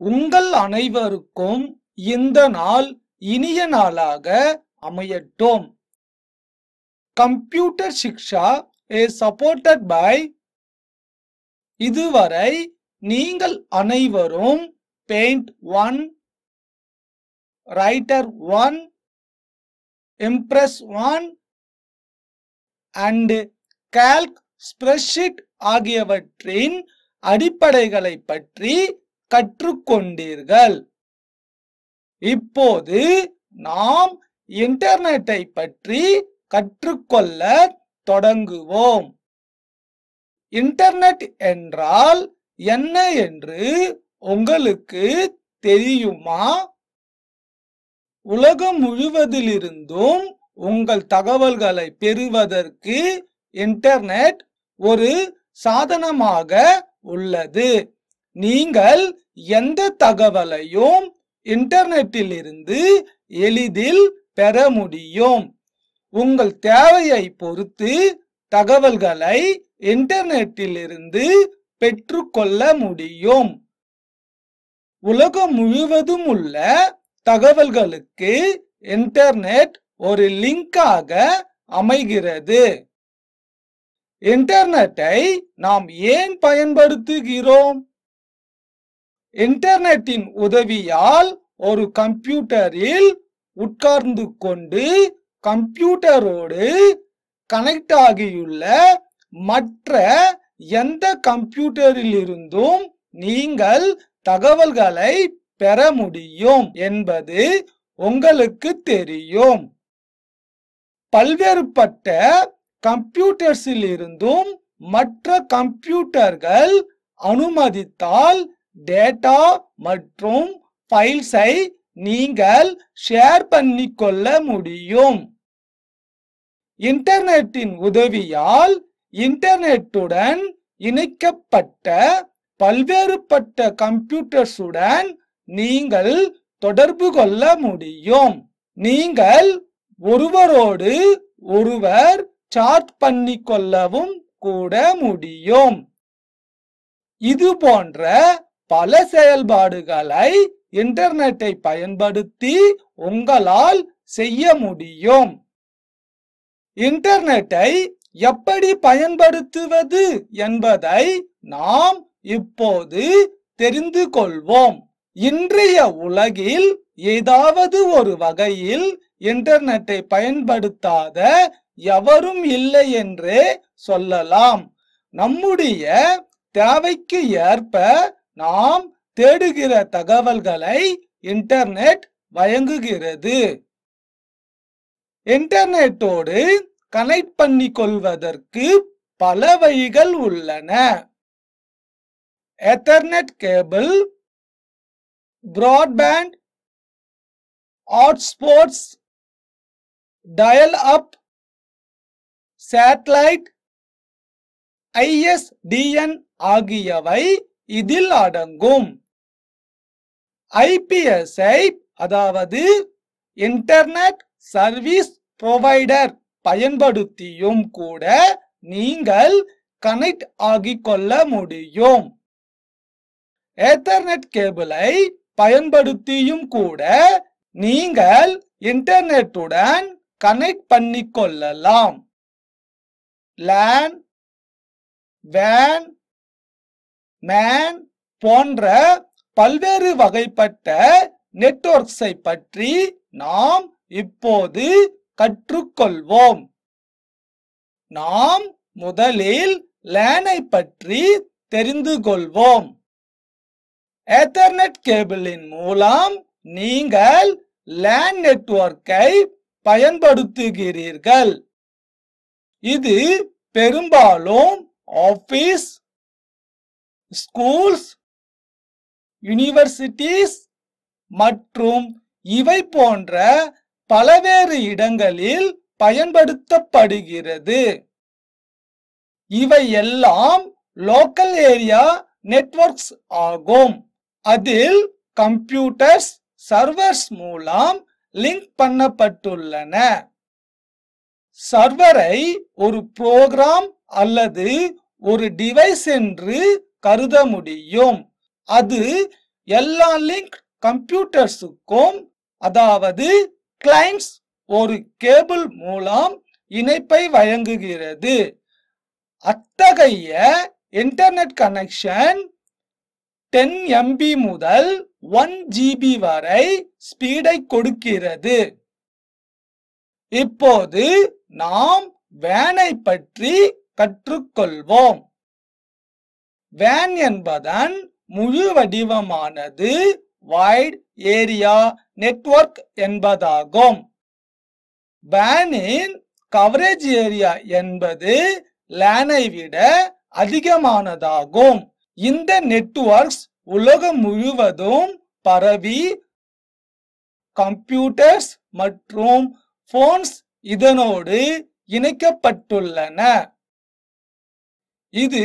உங்கள் அனைவருக்கும் இந்த நாள் இனிய நாளாக அமையட்டும். Computer Shiksha is supported by இதுவரை நீங்கள் அனைவரும் paint one writer one impress one and calc spreadsheet ஆகியவற்றின் அடிப்படைகளை பற்றி கற்றுக்கொண்டீர்கள். இப்போது நாம் இன்டர்நெட்டை பற்றி கற்றுக்கொள்ள தொடங்குவோம். இன்டர்நெட் என்றால் என்ன என்று உங்களுக்கு தெரியுமா? உலகம் முழுவதிலிருந்தும் உங்கள் தகவல்களை பெறுவதற்கு இன்டர்நெட் ஒரு சாதனமாக உள்ளது. நீங்கள் எந்த தகவலையும் இன்டர்நெட்டில் இருந்து எளிதில் பெற முடியும். உங்கள் தேவையை பொறுத்து தகவல்களை இன்டர்நெட்டில் இருந்து பெற்றுக்கொள்ள முடியும். உலகம் முழுவதும் உள்ள தகவல்களுக்கு இன்டர்நெட் ஒரு லிங்காக அமைகிறது. இன்டர்நெட்டை நாம் ஏன் பயன்படுத்துகிறோம்? இன்டர்நெட்டின் உதவியால் ஒரு கம்ப்யூட்டரில் உட்கார்ந்து கொண்டு கம்ப்யூட்டரோடு கனெக்ட் ஆகியுள்ள மற்ற எந்த கம்ப்யூட்டரிலிருந்தும் நீங்கள் தகவல்களை பெற முடியும் என்பது உங்களுக்கு தெரியும். பல்வேறுபட்ட கம்ப்யூட்டர்ஸிலிருந்தும் மற்ற கம்ப்யூட்டர்கள் அனுமதித்தால் டேட்டா மற்றும் ஃபைல்ஸை நீங்கள் ஷேர் பண்ணிக்கொள்ள முடியும். இன்டர்நெட்டின் உதவியால் இன்டர்நெட்டுடன் இணைக்கப்பட்ட பல்வேறுபட்ட கம்ப்யூட்டர்ஸுடன் நீங்கள் தொடர்பு கொள்ள முடியும். நீங்கள் ஒருவரோடு ஒருவர் சார்ட் பண்ணிக்கொள்ளவும் கூட முடியும். இது போன்ற பல செயல்பாடுகளை இன்டர்நெட்டை பயன்படுத்தி உங்களால் செய்ய முடியும். இன்டர்நெட்டை எப்படி பயன்படுத்துவது என்பதை நாம் இப்போது தெரிந்து கொள்வோம். இன்றைய உலகில் ஏதாவது ஒரு வகையில் இன்டர்நெட்டை பயன்படுத்தாத எவரும் இல்லை என்றே சொல்லலாம். நம்முடைய தேவைக்கு ஏற்ப நாம் தேடுகிற தகவல்களை இன்டர்நெட் வழங்குகிறது. இன்டர்நெட்டோடு கனெக்ட் பண்ணி கொள்வதற்கு பல வழிகள் உள்ளன. Ethernet cable broadband hotspots dial up satellite ISDN ஆகியவை இதில் அடங்கும். ஐபிஎஸ்ஐ அதாவது இன்டர்நெட் சர்வீஸ் ப்ரொவைடர் பயன்படுத்தியும் கூட நீங்கள் கனெக்ட் ஆகிக்கொள்ள முடியும். ஏத்தர்நெட் கேபிளை பயன்படுத்தியும் கூட நீங்கள் இன்டர்நெட்டுடன் கனெக்ட் பண்ணிக்கொள்ளலாம் லேன் வேன் மேன் போன்ற பல்வேறு வகைப்பட்ட நெட்வொர்க்ஸை பற்றி நாம் இப்போது கற்றுக்கொள்வோம். நாம் முதலில் லேனை பற்றி தெரிந்து கொள்வோம். ஏத்தர்நெட் கேபிளின் மூலம் நீங்கள் லேன் நெட்வொர்க்கை பயன்படுத்துகிறீர்கள். இது பெரும்பாலும் ஆபீஸ் ஸ்கூல்ஸ் யூனிவர்சிட்டிஸ் மற்றும் இவை போன்ற பலவேறு இடங்களில் பயன்படுத்தப்படுகிறது. இவை எல்லாம் லோக்கல் ஏரியா நெட்வொர்க்ஸ் ஆகும். அதில் கம்ப்யூட்டர்ஸ் சர்வர்ஸ் மூலம் லிங்க் பண்ணப்பட்டுள்ளன. சர்வரை ஒரு புரோகிராம் அல்லது ஒரு டிவைஸ் என்று கருத முடியும். அது எல்லா லிங்க் கம்ப்யூட்டர்ஸுக்கும் அதாவது கிளைண்ட்ஸ் ஒரு கேபிள் மூலம் இணைப்பை வழங்குகிறது. அத்தகைய இன்டர்நெட் கனெக்ஷன் டென் எம்பி முதல் ஒன் ஜிபி வரை ஸ்பீடை கொடுக்கிறது. இப்போது நாம் வேனை பற்றி கற்றுக்கொள்வோம். வேன் என்பதன் முழு வடிவமானது வைட் ஏரியா நெட்வொர்க் என்பதாகும். வேனின் கவரேஜ் ஏரியா என்பது லேனை விட அதிகமானதாகும். இந்த நெட்வொர்க்ஸ் உலகம் முழுவதும் பரவி கம்ப்யூட்டர்ஸ் மற்றும் போன்ஸ் இதனோடு இணைக்கப்பட்டுள்ளன. இது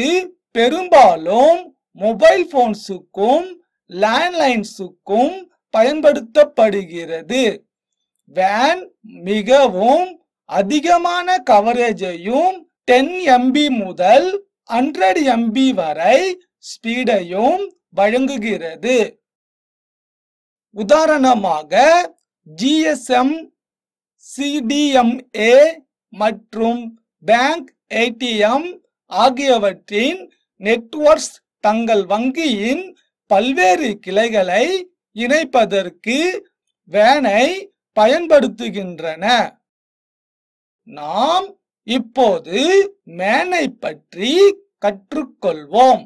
பெரும்பாலும் மொபைல் போன்ஸுக்கும் லேண்ட்லைன்ஸுக்கும் பயன்படுத்தப்படுகிறது. வேன் மிகவும் அதிகமான கவரேஜையும் டென் எம்பி முதல் ஹண்ட்ரட் எம்பி வரை ஸ்பீடையும் வழங்குகிறது. உதாரணமாக ஜிஎஸ்எம் சிடிஎம்ஏ மற்றும் பேங்க் ஏடிஎம் ஆகியவற்றின் நெட்வொர்க்ஸ் தங்கள் வங்கியின் பல்வேறு கிளைகளை இணைப்பதற்கு வேனை பயன்படுத்துகின்றன. நாம் இப்போது மேனை பற்றி கற்றுக்கொள்வோம்.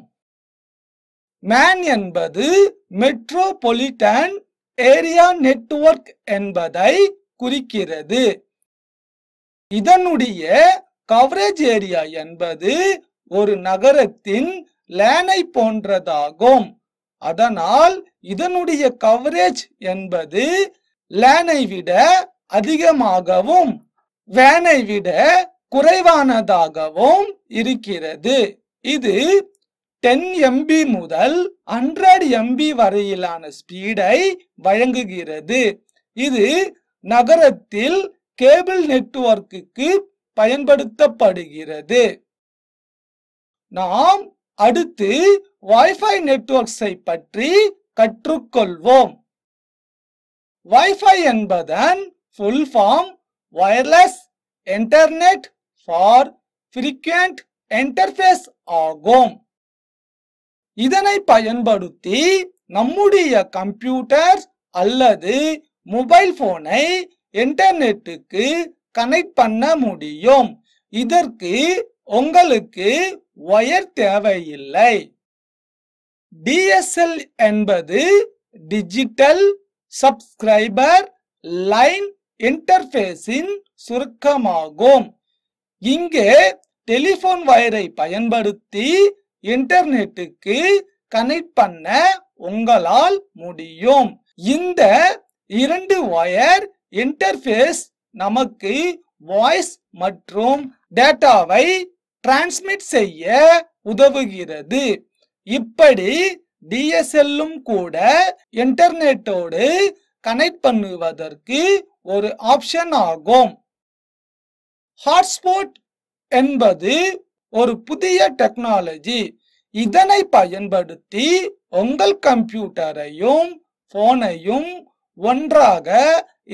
மேன் என்பது மெட்ரோபொலிட்டன் ஏரியா நெட்வொர்க் என்பதை குறிக்கிறது. இதனுடைய கவரேஜ் ஏரியா என்பது ஒரு நகரத்தின் லேனை போன்றதாகும். அதனால் இதனுடைய கவரேஜ் என்பது லேனை விட அதிகமாகவும் வேனை விட குறைவானதாகவும் இருக்கிறது. இது டென் எம்பி முதல் ஹண்ட்ரட் எம்பி வரையிலான ஸ்பீடை வழங்குகிறது. இது நகரத்தில் கேபிள் நெட்வொர்க்குக்கு பயன்படுத்தப்படுகிறது. நாம் அடுத்து வைஃபை நெட்வொர்க்ஸை பற்றி கற்றுக்கொள்வோம். வைஃபை என்பதன் full form wireless internet for frequent interface ஆகும். இதனை பயன்படுத்தி நம்முடைய கம்ப்யூட்டர் அல்லது மொபைல் போனை இன்டர்நெட்டுக்கு கனெக்ட் பண்ண முடியும். இதற்கு உங்களுக்கு ஒயர் தேவையில்லை. டிஎஸ்எல் என்பது டிஜிட்டல் சப்ஸ்கிரைபர் லைன் இன்டர்ஃபேஸின் சுருக்கமாகும். இங்கே டெலிபோன் வயரை பயன்படுத்தி இன்டர்நெட்டுக்கு கனெக்ட் பண்ண உங்களால் முடியும். இந்த இரண்டு ஒயர் இன்டர்ஃபேஸ் நமக்கு வாய்ஸ் மற்றும் டேட்டாவை டிரான்ஸ்மிட் செய்ய உதவுகிறது. இப்படி டிஎஸ்எல்லும் கூட இன்டர்நெட்டோடு கனெக்ட் பண்ணுவதற்கு ஒரு ஆப்ஷன் ஆகும். ஹாட்ஸ்பாட் என்பது ஒரு புதிய டெக்னாலஜி இதனை பயன்படுத்தி உங்கள் கம்ப்யூட்டரையும் போனையும் ஒன்றாக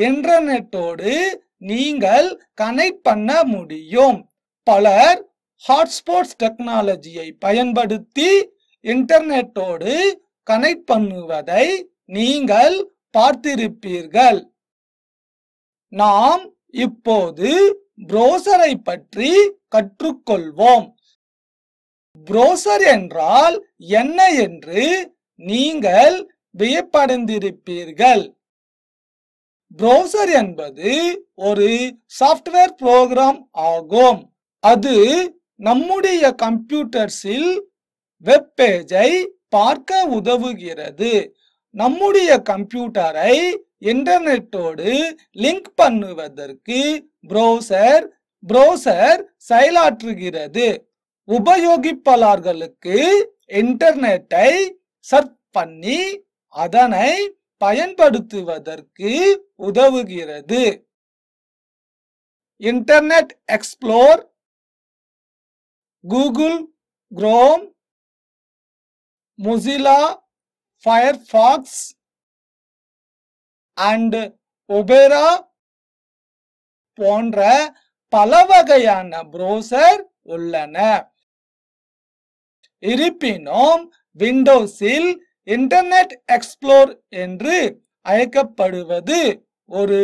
இன்டர்நெட்டோடு நீங்கள் கனெக்ட் பண்ண முடியும். பலர் ஹாட்ஸ்பாட்ஸ் டெக்னாலஜியை பயன்படுத்தி இன்டர்நெட்டோடு கனெக்ட் பண்ணுவதை நீங்கள் பார்த்திருப்பீர்கள். நாம் இப்போது புரோசரை பற்றி கற்றுக்கொள்வோம். புரோசர் என்றால் என்ன என்று நீங்கள் வியப்படைந்திருப்பீர்கள். புரோசர் என்பது ஒரு சாஃப்ட்வேர் புரோகிராம் ஆகும். அது நம்முடைய கம்ப்யூட்டர்ஸில் வெப் பேஜை பார்க்க உதவுகிறது. நம்முடைய கம்ப்யூட்டரை இன்டர்நெட்டோடு லிங்க் பண்ணுவதற்கு ப்ரௌசர் ப்ரௌசர் செயலாற்றுகிறது. உபயோகிப்பாளர்களுக்கு இன்டர்நெட்டை சர்ச் பண்ணி அதனை பயன்படுத்துவதற்கு உதவுகிறது. Internet explore Google Chrome Mozilla Firefox and Opera போன்ற பல வகையான ப்ரௌசர் உள்ளன. இருப்பினும் விண்டோஸில் இன்டர்நெட் எக்ஸ்ப்ளோர் என்று அழைக்கப்படுவது ஒரு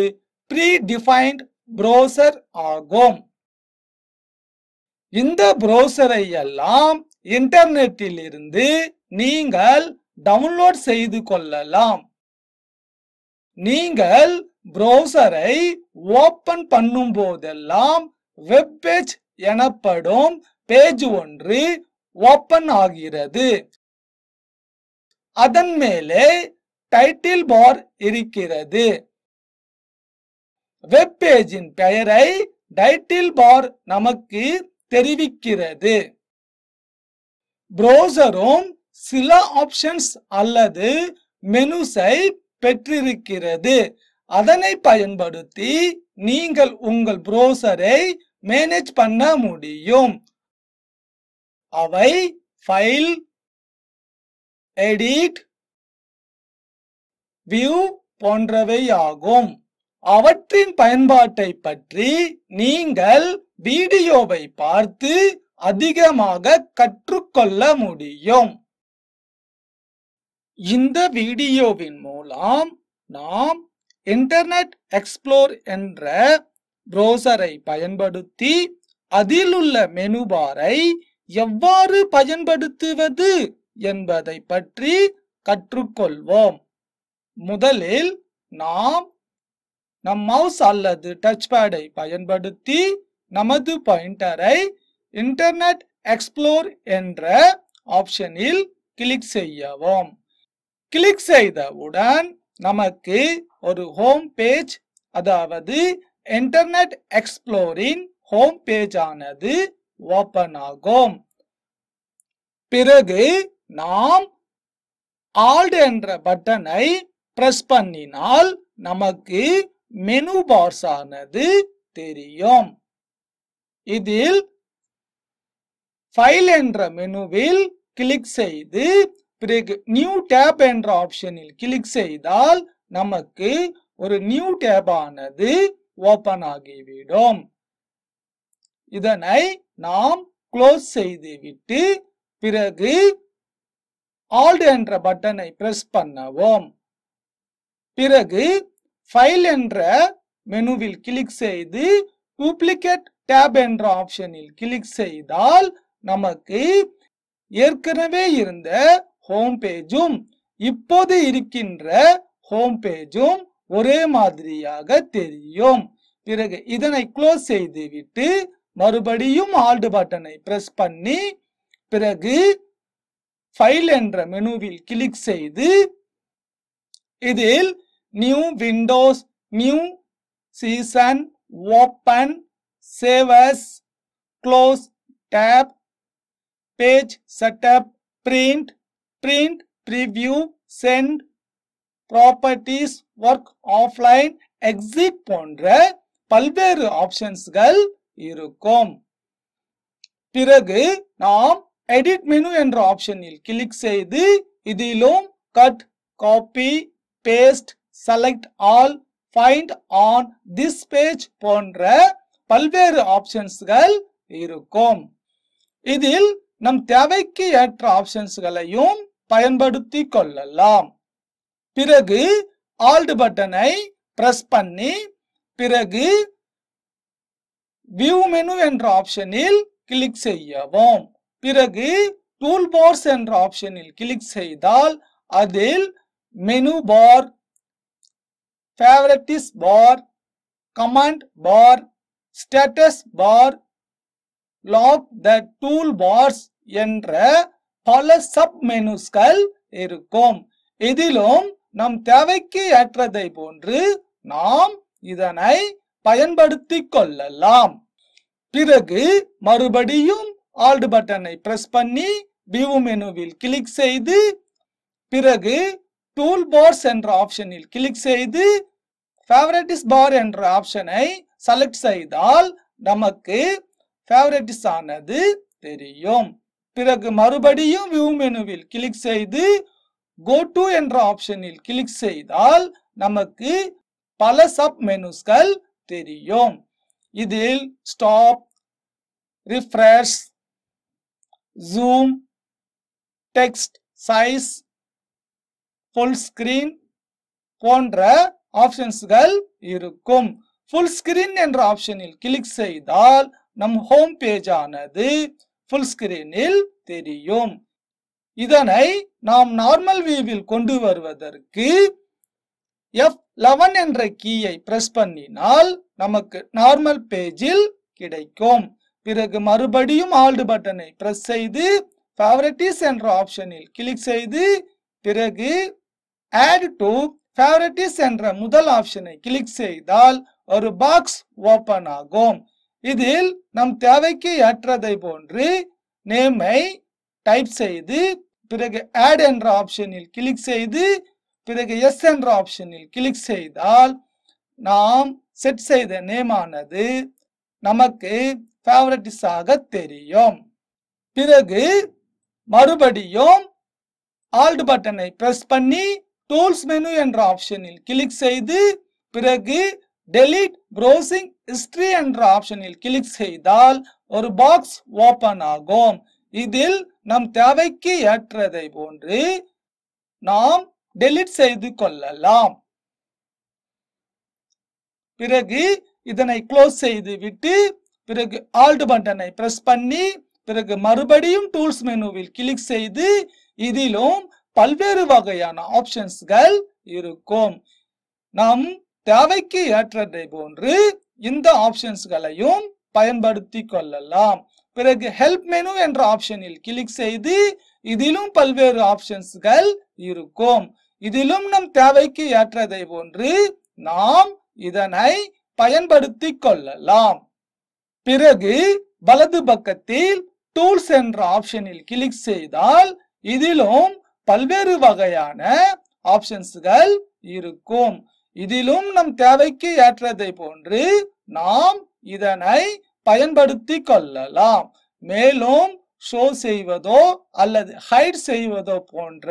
ப்ரீ டிஃபைன்ட் ப்ரௌசர் ஆகும். இந்த ப்ரௌசரை எல்லாம் இன்டர்நெட்டில் இருந்து நீங்கள் டவுன்லோட் செய்து கொள்ளலாம். நீங்கள் ப்ரௌசரை ஓபன் பண்ணும் போதெல்லாம் வெப் பேஜ் எனப்படும் பேஜ் ஒன்று ஓபன் ஆகிறது. அதன் மேலே டைட்டில் பார் இருக்கிறது. வெப் பேஜின் பெயரை டைட்டில் பார் நமக்கு தெரிவிக்கிறது. ப்ரௌசரும் சில ஆப்ஷன்ஸ் அல்லது மெனுஸை பெற்றிருக்கிறது. அதனை பயன்படுத்தி நீங்கள் உங்கள் ப்ரௌசரை மேனேஜ் பண்ண முடியும். அவை ஃபைல் எடிட் வியூ போன்றவையாகும். அவற்றின் பயன்பாட்டை பற்றி நீங்கள் வீடியோவை பார்த்து அதிகமாக கற்றுக்கொள்ள முடியும். இந்த வீடியோவின் மூலம் நாம் இன்டர்நெட் எக்ஸ்ப்ளோர் என்ற ப்ரௌசரை பயன்படுத்தி அதிலுள்ள மெனுபாரை எவ்வாறு பயன்படுத்துவது என்பதை பற்றி கற்றுக்கொள்வோம். முதலில் நாம் நம் மவுஸ் அல்லது டச் பேடை பயன்படுத்தி நமது பாயிண்டரை இன்டர்நெட் எக்ஸ்ப்ளோர் என்ற ஆப்ஷனில் கிளிக் செய்யவும். கிளிக் செய்தவுடன் நமக்கு ஒரு ஹோம் பேஜ் அதாவது இன்டர்நெட் எக்ஸ்ப்ளோரின் ஹோம் பேஜ் ஆனது ஓபன் ஆகும். பிறகு நாம் ஆல்ட் என்ற பட்டனை பிரஸ் பண்ணினால் நமக்கு மெனு பார்ஸ் ஆனது தெரியும். இதில் ஃபைல் என்ற மெனுவில் கிளிக் செய்து பிறகு நியூ டேப் என்ற ஆப்ஷனில் கிளிக் செய்தால் நமக்கு ஒரு நியூ டேப் ஆனது ஓபன் ஆகிவிடும். இதனை நாம் க்ளோஸ் செய்துவிட்டு பிறகு ஆல்ட் என்ற பட்டனை பிரஸ் பண்ணவும். பிறகு ஃபைல் என்ற மெனுவில் கிளிக் செய்து டூப்ளிகேட் டேப் என்ற ஆப்ஷனில் கிளிக் செய்தால் நமக்கு ஏற்கனவே இருந்த ஹோம் பேஜும் இப்போது இருக்கின்ற ஹோம் பேஜும் ஒரே மாதிரியாக தெரியும். பிறகு இதனை க்ளோஸ் செய்துவிட்டு மறுபடியும் ஆல்ட் பட்டனை பிரஸ் பண்ணி பிறகு ஃபைல் என்ற மெனுவில் கிளிக் செய்து இதில் new windows new session open saves close tab page setup print print preview send properties work offline exit போன்ற பல்வேறு ஆப்ஷன்ஸ்கள் இருக்கும். பிறகு நாம் எடிட் மெனு என்ற ஆப்ஷனில் கிளிக் செய்து இதிலும் cut copy paste select all find on this page போன்ற பல்வேறு ஆப்ஷன்ஸ்கள் இருக்கும். இதில் நம் தேவைக்கு ஏற்ற ஆப்ஷன்ஸ்களையும் பயன்படுத்தி கொள்ளலாம். பிறகு ஆல்ட் பட்டனை பிரஸ் பண்ணி பிறகு வியூ மெனு என்ற ஆப்ஷனில் கிளிக் செய்யவும். பிறகு டூல் பார்ஸ் என்ற ஆப்ஷனில் கிளிக் செய்தால் அதில் menu bar favourites bar command bar status bar lock the tool bars என்ற பல சப் மெனுஸ்கள் இருக்கும். இதிலும் நம் தேவைக்கு ஏற்றதை போன்று நாம் இதனை பயன்படுத்திக் கொள்ளலாம். பிறகு மறுபடியும் ஆல்ட் பட்டனை பிரஸ் பண்ணி வியூ மெனுவில் கிளிக் செய்து பிறகு டூல் பார்ஸ் என்ற ஆப்ஷனில் கிளிக் செய்து ஃபேவரட்டிஸ் பார் என்ற ஆப்ஷனை செலக்ட் செய்தால் நமக்கு ஃபேவரட்டிஸ் ஆனது தெரியும். பிறகு மறுபடியும் வியூ மெனுவில் கிளிக் செய்து கோ டு என்ற ஆப்ஷனில் கிளிக் செய்தால் நமக்கு பல சப் மெனுஸ்கள் தெரியும். இதில் stop refresh zoom text size full screen போன்ற ஆப்ஷன்ஸ்கள் இருக்கும். ஃபுல் ஸ்கிரீன் என்ற ஆப்ஷனில் கிளிக் செய்தால் நம் ஹோம் பேஜ் ஆனது ஃபுல் ஸ்கிரீனில் தெரியும். இதனை நாம் நார்மல் வியூவில் கொண்டு வருவதற்கு எஃப் லெவன் என்ற கீயை பிரஸ் பண்ணினால் நமக்கு நார்மல் பேஜில் கிடைக்கும். பிறகு மறுபடியும் ஆல்டு பட்டனை பிரஸ் செய்து ஃபேவரட்டிஸ் என்ற ஆப்ஷனில் கிளிக் செய்து பிறகு ஆட் டு ஃபேவரட்டிஸ் என்ற முதல் ஆப்ஷனை கிளிக் செய்தால் ஒரு பாக்ஸ் ஓபன் ஆகும். இதில் நம் தேவைக்கு ஏற்றதை போன்று நேமை டைப் செய்து பிறகு ஆட் என்ற ஆப்ஷனில் கிளிக் செய்து பிறகு எஸ் என்ற ஆப்ஷனில் கிளிக் செய்தால் நாம் செட் செய்த நேம் ஆனது நமக்கு ஃபேவரட்டிஸாக தெரியும். பிறகு மறுபடியும் ஆல்ட் பட்டனை பிரஸ் பண்ணி டூல்ஸ் மெனு என்ற ஆப்ஷனில் கிளிக் செய்து பிறகு டெலிட் ப்ரௌசிங் ஹிஸ்டரி என்ற ஆப்ஷனில் கிளிக் செய்தால் ஒரு பாக்ஸ் ஓபன் ஆகும். இதில் நம் தேவைக்கு ஏற்றதை போன்று நாம் டெலீட் செய்து கொள்ளலாம். பிறகு இதனை க்ளோஸ் செய்து விட்டு பிறகு ஆல்ட் பட்டனை பிரஸ் பண்ணி பிறகு மறுபடியும் டூல்ஸ் மெனுவில் கிளிக் செய்து இதிலும் பல்வேறு வகையான ஆப்ஷன்ஸ்கள் இருக்கும். நம் தேவைக்கு ஏற்றதை போன்று இந்த ஆப்ஷன்ஸ்களையும் பயன்படுத்தி கொள்ளலாம். பிறகு ஹெல்ப் மெனு என்ற ஆப்ஷனில் கிளிக் செய்து இதிலும் பல்வேறு ஆப்ஷன்ஸ்கள் இருக்கும். இதிலும் நம் தேவைக்கு ஏற்றதை போன்று நாம் இதனை பயன்படுத்தி கொள்ளலாம். பிறகு வலது பக்கத்தில் டூல்ஸ் என்ற ஆப்ஷனில் கிளிக் செய்தால் இதிலும் பல்வேறு வகையான ஆப்ஷன்ஸ்கள் இருக்கும். இதிலும் நம் தேவைக்கு ஏற்றதை போன்று நாம் இதனை பயன்படுத்தி கொள்ளலாம். மேலும் ஷோ செய்வதோ அல்லது ஹைட் செய்வதோ போன்ற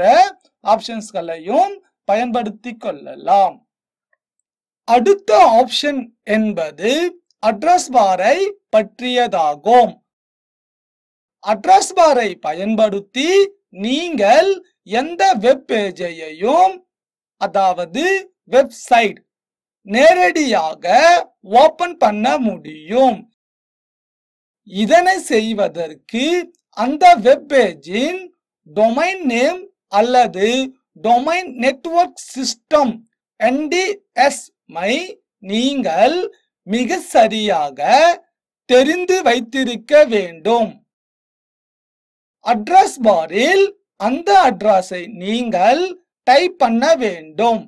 ஆப்ஷன்ஸ்களையும் பயன்படுத்தி கொள்ளலாம். அடுத்த ஆப்ஷன் என்பது அட்ரஸ் பாரை பற்றியதாகும். அட்ரஸ் பாரை பயன்படுத்தி நீங்கள் எந்த வெப் பேஜையையும் அதாவது வெப்சைட் நேரடியாக ஓபன் பண்ண முடியும். இதனை செய்வதற்கு அந்த வெப் பேஜின் டொமைன் நேம் அல்லது டொமைன் நெட்வொர்க் சிஸ்டம் என்டிஎஸ் மை நீங்கள் மிக சரியாக தெரிந்து வைத்திருக்க வேண்டும். அட்ரஸ் பாரில் அந்த அட்ரஸை நீங்கள் டைப் பண்ண வேண்டும்.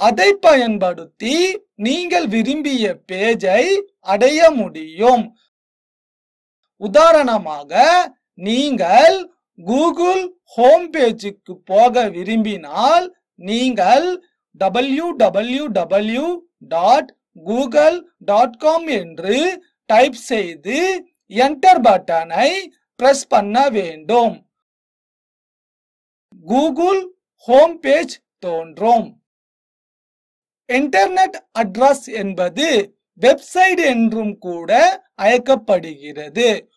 அதை பயன்படுத்தி நீங்கள் விரும்பிய பேஜை அடைய முடியும். உதாரணமாக நீங்கள் கூகுள் ஹோம் பேஜுக்கு போக விரும்பினால் நீங்கள் W W W dot Google dot com என்று டைப் செய்து என்டர் பட்டனை ப்ரெஸ் பண்ண வேண்டும். கூகுள் ஹோம் பேஜ் தோன்றும். இன்டர்நெட் அட்ரஸ் என்பது வெப்சைட் என்றும் கூட அழைக்கப்படுகிறது.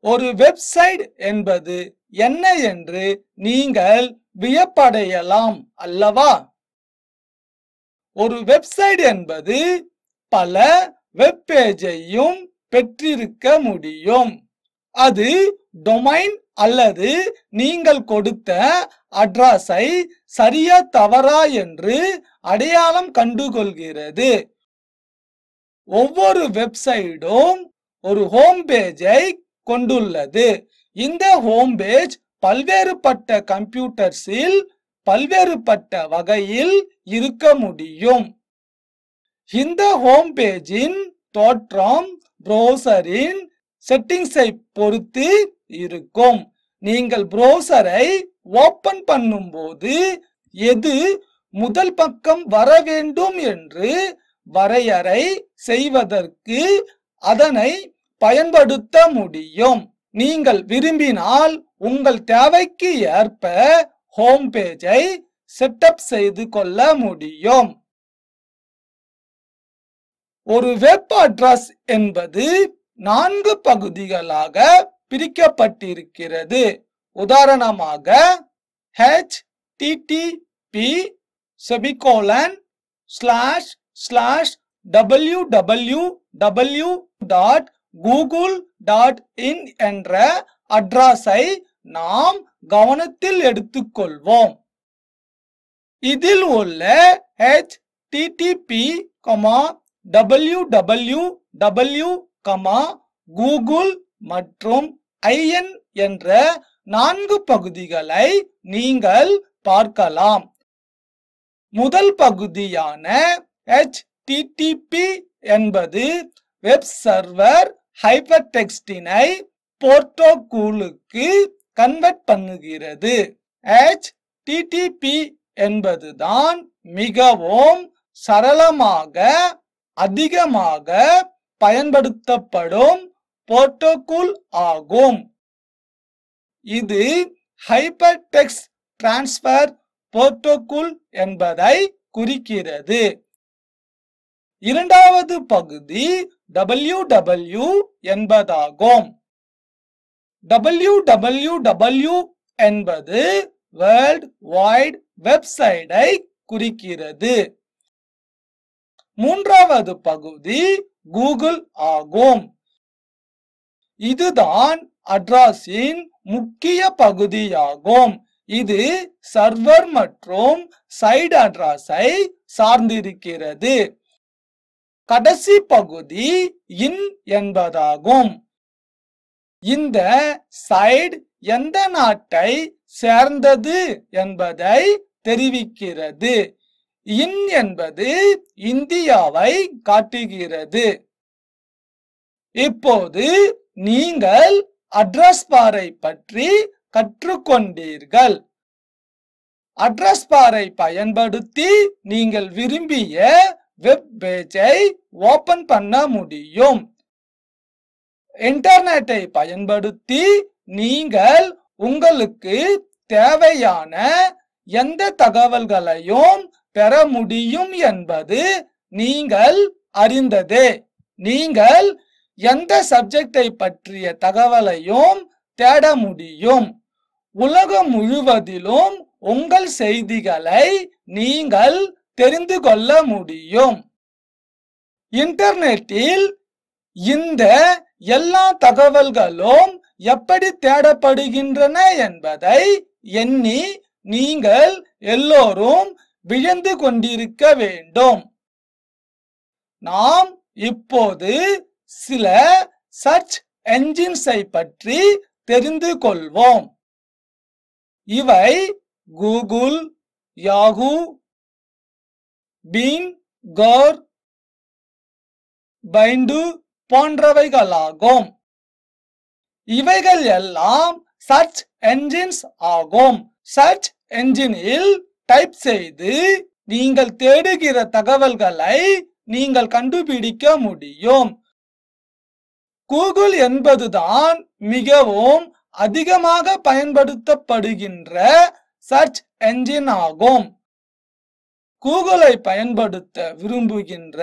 ஒரு வெப்சைட் என்பது என்ன என்று நீங்கள் வியப்படையலாம் அல்லவா? ஒரு வெப்சைட் என்பது பல வெப் பேஜையும் பெற்றிருக்க முடியும். அது டொமைன் அல்லது நீங்கள் கொடுத்த அட்ரஸை சரியா தவறா என்று அடையாளம் கண்டுகொள்கிறது. ஒவ்வொரு வெப்சைடும் ஒரு ஹோம் பேஜை கொண்டுள்ளது. இந்த ஹோம் பேஜ் பல்வேறுபட்ட கம்ப்யூட்டர்ஸில் பல்வேறுபட்ட வகையில் இருக்க முடியும். இந்த ஹோம் பேஜின் தோற்றம் ப்ரௌசரின் செட்டிங்ஸை பொறுத்து இருக்கும். நீங்கள் ப்ரௌசரை ஓபன் பண்ணும்போது எது முதல் பக்கம் வர வேண்டும் என்று வரையறை செய்வதற்கு அதனை பயன்படுத்த முடியும். நீங்கள் விரும்பினால் உங்கள் தேவைக்கு ஏற்ப ஹோம் பேஜை செட்டப் செய்து கொள்ள முடியும். ஒரு வெப் அட்ரஸ் என்பது நான்கு பகுதிகளாக பிரிக்கப்பட்டிருக்கிறது. உதாரணமாக HTTP semicolon slash slash W W W dot Google dot in என்ற அட்ரஸை நாம் கவனத்தில் எடுத்துக்கொள்வோம். இதில் உள்ள HTTP W W W Google மற்றும் ஐஎன் என்ற நான்கு பகுதிகளை நீங்கள் பார்க்கலாம். முதல் பகுதியான ஹெச்டிடிபி என்பது வெப் சர்வர் ஹைப்பர் டெக்ஸ்டினை போர்ட்டோகூலுக்கு கன்வெர்ட் பண்ணுகிறது. ஹெச்டிடிபி என்பதுதான் மிகவும் சரளமாக அதிகமாக பயன்படுத்தப்படும் போர்ட்டோகூல் ஆகும். இது ஹைப்பர் டெக்ஸ்ட் டிரான்ஸ்பர் புரோட்டோகால் என்பதை குறிக்கிறது. இரண்டாவது பகுதி www என்பதாகும். Www என்பது வேர்ல்ட் வைட் வெப்சைட்டை குறிக்கிறது. மூன்றாவது பகுதி கூகுள் ஆகும். இதுதான் அட்ராஸின் முக்கிய பகுதியாகும். இது சர்வர் மற்றும் சைடு அட்ராஸை சார்ந்திருக்கிறது. கடைசி பகுதி இன் என்பதாகும். இந்த சைடு எந்த நாட்டை சேர்ந்தது என்பதை தெரிவிக்கிறது. இன் என்பது இந்தியாவை காட்டுகிறது. இப்போது நீங்கள் அட்ரஸ் பாரை பற்றி கற்றுக்கொண்டீர்கள். அட்ரஸ் பாரை பயன்படுத்தி நீங்கள் விரும்பிய வெப் பேஜை ஓபன் பண்ண முடியும். இன்டர்நெட்டை பயன்படுத்தி நீங்கள் உங்களுக்கு தேவையான எந்த தகவல்களையும் பெற முடியும் என்பது நீங்கள் அறிந்ததே. நீங்கள் எந்த சப்ஜெக்டை பற்றிய தகவலையும் தேட முடியும். உலகம் முழுவதிலும் உங்கள் செய்திகளை நீங்கள் தெரிந்து கொள்ள முடியும். இன்டர்நெட்டில் இந்த எல்லா தகவல்களும் எப்படி தேடப்படுகின்றன என்பதை எண்ணி நீங்கள் எல்லோரும் வியந்து கொண்டிருக்க வேண்டும். நாம் இப்போது சில சர்ச் என்ஜின்ஸை பற்றி தெரிந்து கொள்வோம். இவை கூகுள் யாஹூ பீன் கோர் பைண்டு போன்றவைகளாகும். இவைகள் எல்லாம் சர்ச் என்ஜின்ஸ் ஆகும். சர்ச் என்ஜினில் டைப் செய்து நீங்கள் தேடுகிற தகவல்களை நீங்கள் கண்டுபிடிக்க முடியும். கூகுள் என்பதுதான் மிகவும் அதிகமாக பயன்படுத்தப்படுகின்ற சர்ச் என்ஜின் ஆகும். கூகுளை பயன்படுத்த விரும்புகின்ற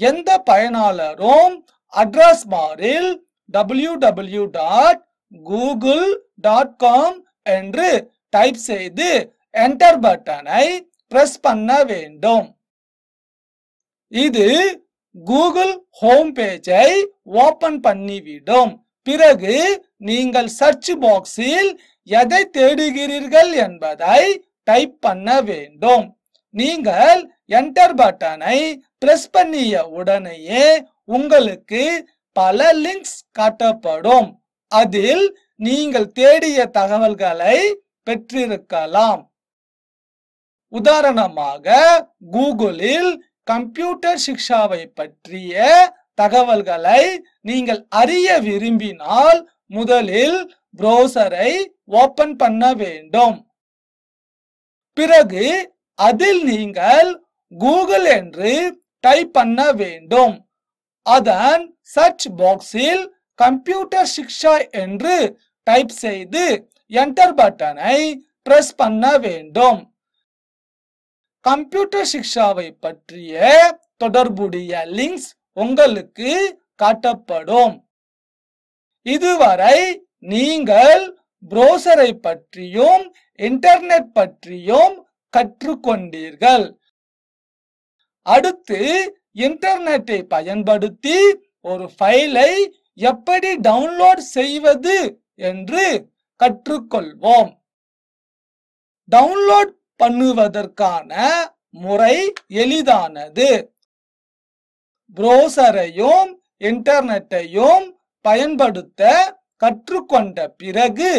எந்த பயனாளரும் அட்ரஸ் பாரில் www dot Google dot com என்று டைப் செய்து என்டர் பட்டனை பிரஸ் பண்ண வேண்டும். இது கூகுள் ஹோம் பேஜை ஓபன் பண்ணிவிடும். பிறகு நீங்கள் சர்ச் பாக்ஸில் எதை தேடுகிறீர்கள் என்பதை டைப் பண்ண வேண்டும். நீங்கள் என்டர் பட்டனை பிரஸ் பண்ணிய உடனேயே உங்களுக்கு பல லிங்க்ஸ் காட்டப்படும். அதில் நீங்கள் தேடிய தகவல்களை பெற்றிருக்கலாம். உதாரணமாக கூகுளில் கம்ப்யூட்டர் சிக்ஷாவை பற்றிய தகவல்களை நீங்கள் அறிய விரும்பினால் முதலில் ப்ரௌசரை ஓபன் பண்ண வேண்டும். பிறகு அதில் நீங்கள் கூகுள் என்று டைப் பண்ண வேண்டும். அதன் சர்ச் பாக்ஸில் கம்ப்யூட்டர் சிக்ஷா என்று டைப் செய்து என்டர் பட்டனை பிரஸ் பண்ண வேண்டும். கம்ப்யூட்டர் சிக்ஷாவை பற்றிய தொடர்புடைய லிங்க்ஸ் உங்களுக்கு காட்டப்படும். இதுவரை நீங்கள் புரோசரை பற்றியும் இன்டர்நெட் பற்றியும் கற்றுக்கொண்டீர்கள். அடுத்து இன்டர்நெட்டை பயன்படுத்தி ஒரு ஃபைலை எப்படி டவுன்லோட் செய்வது என்று கற்றுக்கொள்வோம். டவுன்லோட் பண்ணுவதற்கான முறை எளிதானது. புரோசரையும் இன்டர்நெட்டையும் பயன்படுத்த கற்றுக்கொண்ட பிறகு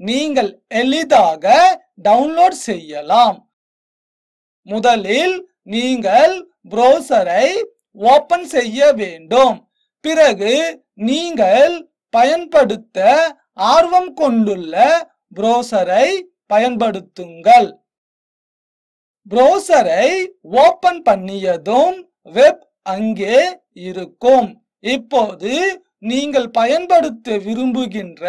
நீங்கள் எளிதாக டவுன்லோட் செய்யலாம். முதலில் நீங்கள் புரோசரை ஓபன் செய்ய வேண்டும். பிறகு நீங்கள் பயன்படுத்த ஆர்வம் கொண்டுள்ள புரோசரை பயன்படுத்துங்கள். ப்ரௌசரை ஓபன் பண்ணியதும் வெப் அங்கே இருக்கும். இப்போது நீங்கள் பயன்படுத்த விரும்புகின்ற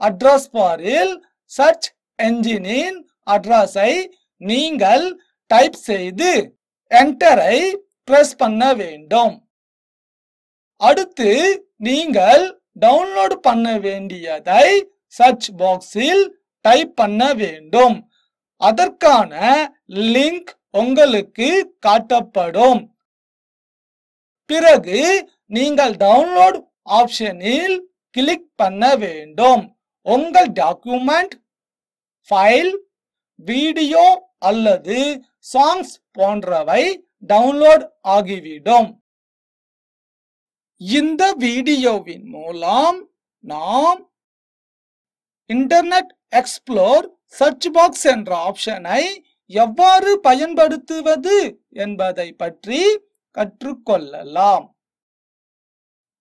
அட்ரஸ் பாரில் சர்ச் என்ஜினின் அட்ரஸை நீங்கள் டைப் செய்து என்டரை பிரஸ் பண்ண வேண்டும். அடுத்து நீங்கள் டவுன்லோட் பண்ண வேண்டியதை சர்ச் பாக்ஸில் டைப் பண்ண வேண்டும். அதற்கான லிங்க் உங்களுக்கு காட்டப்படும். பிறகு நீங்கள் டவுன்லோட் ஆப்ஷனில் கிளிக் பண்ண வேண்டும். உங்கள் டாக்குமெண்ட் ஃபைல் வீடியோ அல்லது சாங்ஸ் போன்றவை டவுன்லோட் ஆகிவிடும். இந்த வீடியோவின் மூலம் நாம் இன்டர்நெட் எக்ஸ்ப்ளோர் சர்ச் பாக்ஸ் என்ற ஆப்ஷனை எவ்வாறு பயன்படுத்துவது என்பதை பற்றி கற்றுக்கொள்ளலாம்.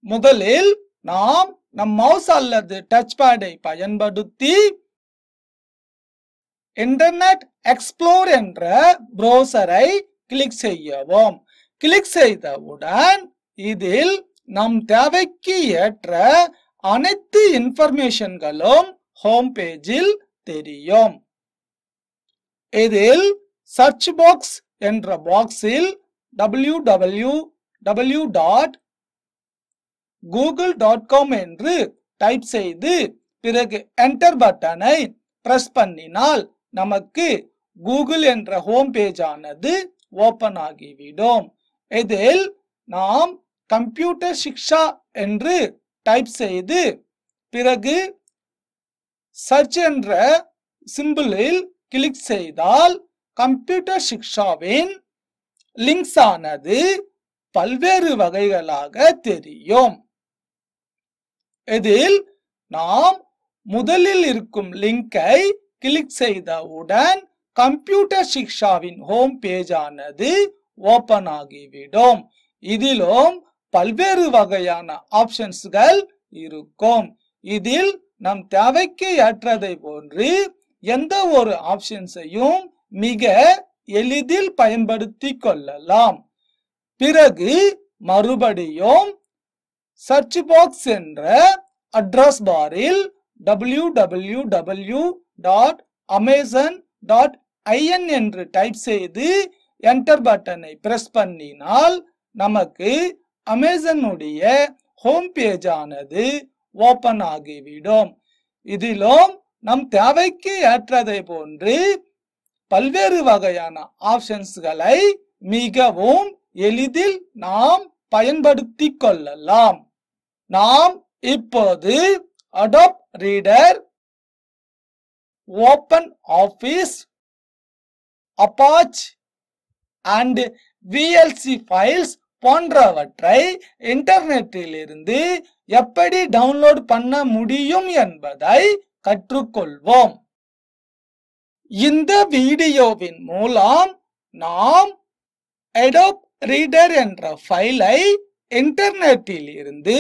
முதலில் நாம் நம் மவுஸ் அல்லது டச் பேடை பயன்படுத்தி இன்டர்நெட் எக்ஸ்ப்ளோர் என்ற ப்ரௌசரை கிளிக் செய்யவும். கிளிக் செய்தவுடன் இதில் நம் தேவைக்கு ஏற்ற அனைத்து இன்ஃபர்மேஷன்களும் ஹோம் பேஜில் தெரியும். இதில் சர்ச் பாக்ஸ் என்ற பாக்ஸில் W W W dot Google dot com என்று டைப் செய்து பிறகு என்டர் பட்டனை பிரஸ் பண்ணினால் நமக்கு கூகுள் என்ற ஹோம் பேஜ் ஆனது ஓபன் ஆகிவிடும். இதில் நாம் கம்ப்யூட்டர் சிக்ஷா என்று டைப் செய்து பிறகு சர்ச் என்ற சிம்பிளில் கிளிக் செய்தால் கம்ப்யூட்டர் சிக்ஷாவின் லிங்க்ஸ் ஆனது பல்வேறு வகைகளாக தெரியும். இதில் நாம் முதலில் இருக்கும் லிங்கை கிளிக் செய்தவுடன் கம்ப்யூட்டர் சிக்ஷாவின் ஹோம் பேஜ் ஆனது ஓபன் ஆகிவிடும். இதிலும் பல்வேறு வகையான ஆப்ஷன்ஸ்கள் இருக்கும். இதில் நம் தேவைக்கு ஏற்றதை போன்று எந்த ஒரு ஆப்ஷன்ஸையும் மிக எளிதில் பயன்படுத்தி கொள்ளலாம். பிறகு மறுபடியும் சர்ச் பாக்ஸ் என்ற அட்ரஸ் பாரில் W W W dot Amazon dot IN என்று டைப் செய்து என்டர் பட்டனை பிரஸ் பண்ணினால் நமக்கு அமேசனுடைய ஹோம் பேஜ் ஆனது ஓபன் ஆகிவிடும் இதிலும் நம் தேவைக்கு ஏற்றதை போன்று பல்வேறு வகையான ஆப்ஷன்ஸ்களை மிகவும் எளிதில் நாம் பயன்படுத்தி கொள்ளலாம். நாம் இப்போது Adobe reader open office Apache and VLC files போன்றவற்றை இன்டர்நெட்டிலிருந்து எப்படி டவுன்லோட் பண்ண முடியும் என்பதை கற்றுக்கொள்வோம். இந்த வீடியோவின் மூலம் நாம் எடோப் ரீடர் என்ற ஃபைலை இன்டர்நெட்டில் இருந்து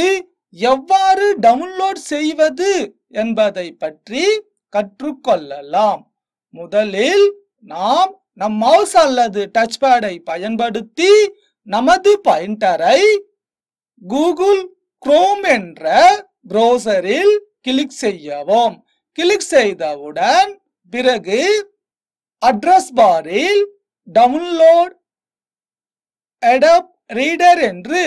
எவ்வாறு டவுன்லோட் செய்வது என்பதை பற்றி கற்றுக்கொள்ளலாம். முதலில் நாம் நம் மவுஸ் அல்லது டச் பேடை பயன்படுத்தி நமது பாயிண்டரை கூகுள் குரோம் என்ற ப்ரௌசரில் கிளிக் செய்யவும். கிளிக் செய்தவுடன் பிறகு அட்ரஸ் பாரில் டவுன்லோட் எடப் ரீடர் என்று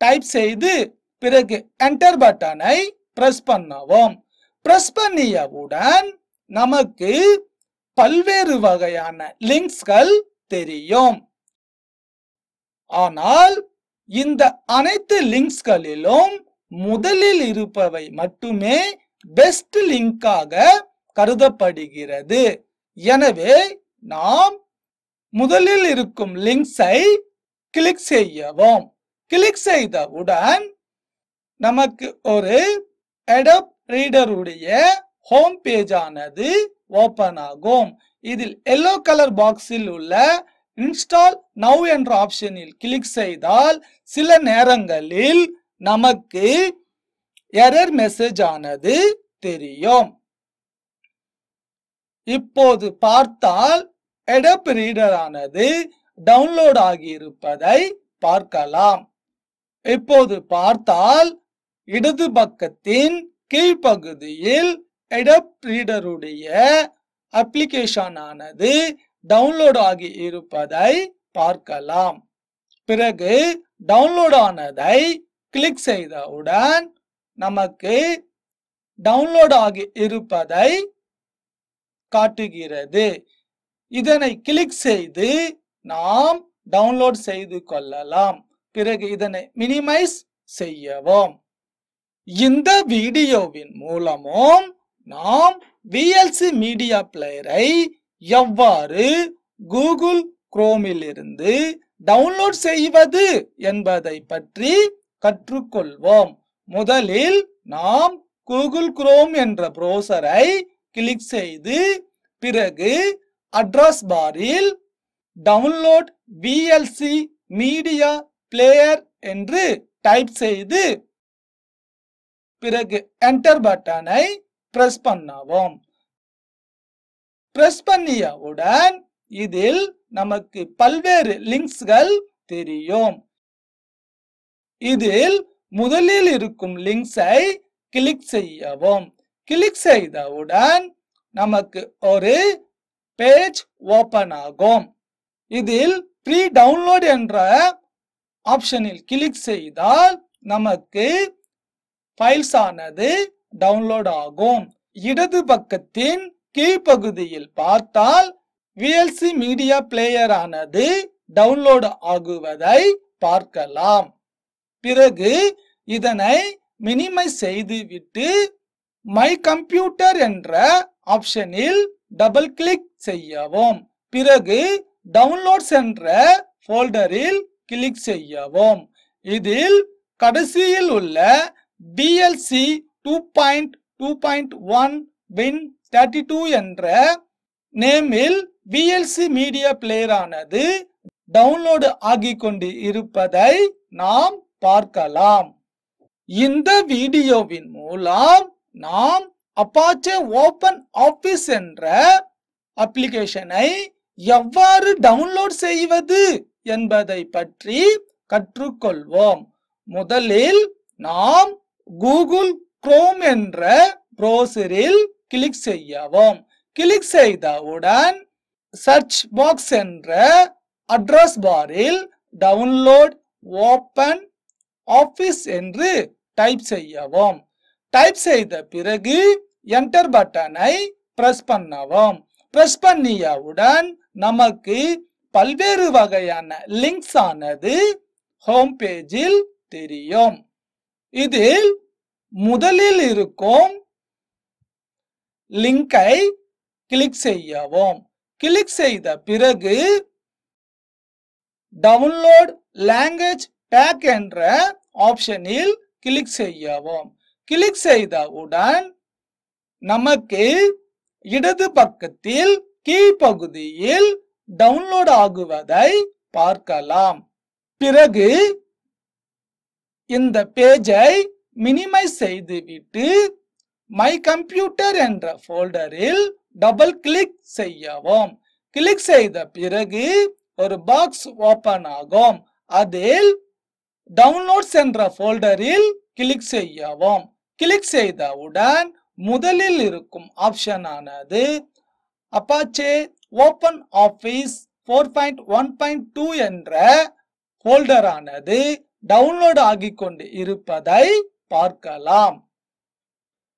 டைப் செய்து பிறகு என்டர் பட்டனை பிரஸ் பண்ணவும். பிரஸ் பண்ணியவுடன் நமக்கு பல்வேறு வகையான லிங்க்ஸ்கள் தெரியும். ஆனால் இந்த அனைத்து லிங்க்ஸ்களிலும் முதலில் இருப்பவை மட்டுமே பெஸ்ட் லிங்காக கருதப்படுகிறது. எனவே நாம் முதலில் இருக்கும் லிங்க்ஸை கிளிக் செய்யவும். கிளிக் செய்தவுடன் நமக்கு ஒரு எடப் ரீடருடைய ஹோம் பேஜ் ஆனது ஓபன் ஆகும். இதில் எல்லோ கலர் பாக்ஸில் உள்ள இன்ஸ்டால் நவ் என்ற ஆப்ஷனில் கிளிக் செய்தால் சில நேரங்களில் நமக்கு எரர் மெசேஜ் ஆனது தெரியும். இப்போது பார்த்தால் எடப் ரீடர் ஆனது டவுன்லோட் ஆகியிருப்பதை பார்க்கலாம். இப்போது பார்த்தால் இடது பக்கத்தின் கீழ்ப்பகுதியில் எடப் ரீடருடைய அப்ளிகேஷன் ஆனது டவுன்லோட் ஆகி இருப்பதை பார்க்கலாம். பிறகு டவுன்லோட் ஆனதை கிளிக் செய்தவுடன் நமக்கு டவுன்லோட் ஆகி இருப்பதை காட்டுகிறது. இதனை கிளிக் செய்து நாம் டவுன்லோட் செய்து கொள்ளலாம். பிறகு இதனை மினிமைஸ் செய்யவும். இந்த வீடியோவின் மூலமும் நாம் விஎல்சி மீடியா பிளேயரை எவ்வாறு கூகுள் குரோமில் இருந்து டவுன்லோட் செய்வது என்பதை பற்றி கற்றுக்கொள்வோம். முதலில் நாம் கூகுள் குரோம் என்ற ப்ரௌசரை கிளிக் செய்து பிறகு அட்ரஸ் பாரில் டவுன்லோட் விஎல்சி மீடியா பிளேயர் என்று டைப் செய்து பிறகு என்டர் பட்டனை பிரஸ் பண்ணவும். பிரஸ் பண்ணியவுடன் இதில் நமக்கு பல்வேறு லிங்க்ஸ்கள் தெரியும். இதில் முதலில் இருக்கும் லிங்க்ஸை கிளிக் செய்யவும். கிளிக் செய்தவுடன் நமக்கு ஒரு பேஜ் ஓபன் ஆகும். இதில் ப்ரீ டவுன்லோட் என்ற ஆப்ஷனில் கிளிக் செய்தால் நமக்கு ஃபைல்ஸ் ஆனது டவுன்லோட் ஆகும். இடது பக்கத்தின் கீழ்ப்பகுதியில் பார்த்தால் VLC மீடியா பிளேயர் ஆனது டவுன்லோட் ஆகுவதை பார்க்கலாம். பிறகு இதனை மினிமைஸ் செய்துவிட்டு மை கம்ப்யூட்டர் என்ற ஆப்ஷனில் டபுள் கிளிக் செய்யவும். பிறகு டவுன்லோட்ஸ் என்ற ஃபோல்டரில் கிளிக் செய்யவும். இதில் கடைசியில் உள்ள DLC two point two point one win thirty two என்ற நேமில் விஎல்சி மீடியா பிளேயர் ஆனது டவுன்லோடு ஆகி கொண்டு இருப்பதை நாம் பார்க்கலாம். இந்த வீடியோவின் மூலம் நாம் அப்பாச்சே ஓபன் ஆபீஸ் என்ற அப்ளிகேஷனை எவ்வாறு டவுன்லோட் செய்வது என்பதை பற்றி கற்றுக்கொள்வோம். முதலில் நாம் கூகுள் குரோம் என்ற ப்ரௌசரில் கிளிக் செய்யவும். கிளிக் செய்தவுடன் சர்ச் பாக்ஸ் என்ற அட்ரஸ் பாரில் டவுன்லோட் ஓப்பன் ஆஃபீஸ் என்று டைப் செய்யவும். டைப் செய்த பிறகு என்டர் பட்டனை பிரஸ் பண்ணவும். பிரஸ் பண்ணியவுடன் நமக்கு பல்வேறு வகையான லிங்க்ஸ் ஆனது ஹோம் பேஜில் தெரியும். இதில் முதலில் இருக்கும் லிங்கை கிளிக் செய்யவும். கிளிக் செய்த பிறகு டவுன்லோட் லாங்குவேஜ் பேக் என்ற ஆப்ஷனில் கிளிக் செய்யவும். கிளிக் செய்தவுடன் நமக்கு இடது பக்கத்தில் கீழ்ப்பகுதியில் டவுன்லோட் ஆகுவதை பார்க்கலாம். பிறகு இந்த பேஜை மினிமைஸ் செய்துவிட்டு மை கம்ப்யூட்டர் என்ற ஃபோல்டரில் டபுள் கிளிக் செய்யவும். கிளிக் செய்த பிறகு ஒரு பாக்ஸ் ஓபன் ஆகும். அதில் டவுன்லோட்ஸ் என்ற ஃபோல்டரில் கிளிக் செய்யவும். கிளிக் செய்தவுடன் முதலில் இருக்கும் ஆப்ஷன் ஆனது Apache open office four point one point two என்ற ஃபோல்டரானது டவுன்லோட் ஆகிக்கொண்டு இருப்பதை பார்க்கலாம்.